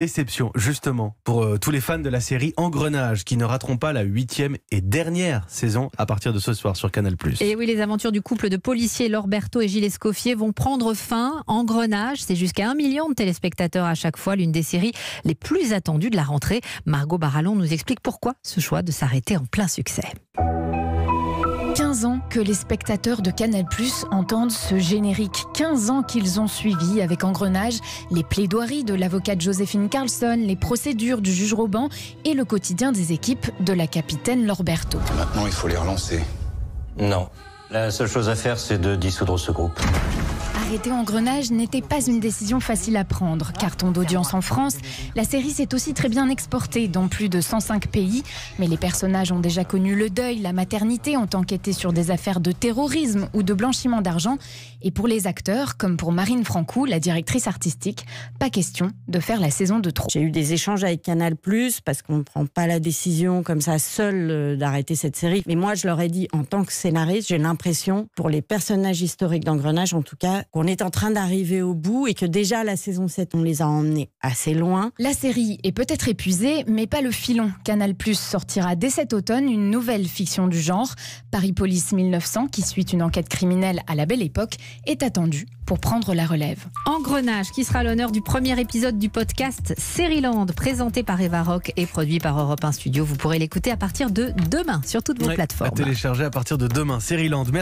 Déception, justement, pour euh, tous les fans de la série Engrenage, qui ne rateront pas la huitième et dernière saison à partir de ce soir sur Canal+. Et oui, les aventures du couple de policiers Lorberto et Gilles Escoffier vont prendre fin. Engrenage, c'est jusqu'à un million de téléspectateurs à chaque fois, l'une des séries les plus attendues de la rentrée. Margot Barallon nous explique pourquoi ce choix de s'arrêter en plein succès. 15 ans que les spectateurs de Canal Plus entendent ce générique. 15 ans qu'ils ont suivi avec engrenage les plaidoiries de l'avocate Joséphine Carlson, les procédures du juge Robin et le quotidien des équipes de la capitaine Lorberto. Maintenant, il faut les relancer. Non. La seule chose à faire, c'est de dissoudre ce groupe. Arrêter Engrenage n'était pas une décision facile à prendre. Carton d'audience en France, la série s'est aussi très bien exportée dans plus de 105 pays. Mais les personnages ont déjà connu le deuil, la maternité, ont enquêté sur des affaires de terrorisme ou de blanchiment d'argent. Et pour les acteurs, comme pour Marine Francou, la directrice artistique, pas question de faire la saison de trop. J'ai eu des échanges avec Canal parce qu'on ne prend pas la décision comme ça seul euh, d'arrêter cette série. Mais moi, je leur ai dit, en tant que scénariste, j'ai l'impression, pour les personnages historiques d'Engrenage en tout cas, on est en train d'arriver au bout et que déjà la saison 7, on les a emmenés assez loin. La série est peut-être épuisée, mais pas le filon. Canal Plus sortira dès cet automne une nouvelle fiction du genre. Paris Police 1900, qui suit une enquête criminelle à la belle époque, est attendue pour prendre la relève. Engrenage, qui sera l'honneur du premier épisode du podcast Land, présenté par Eva Rock et produit par Europe 1 Studio. Vous pourrez l'écouter à partir de demain sur toutes vos Ouais, plateformes. À télécharger à partir de demain. Land. Merci.